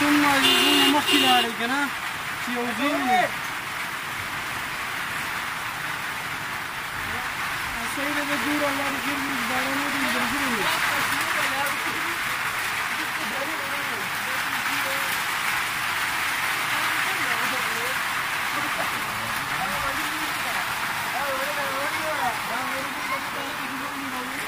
ثم يجون مخلع الجناح يوزون Sayıda da dur Allah'ın girmiş, bayramı değil, girmiş. Ben böyle bir şey kapıdan gidiyorum.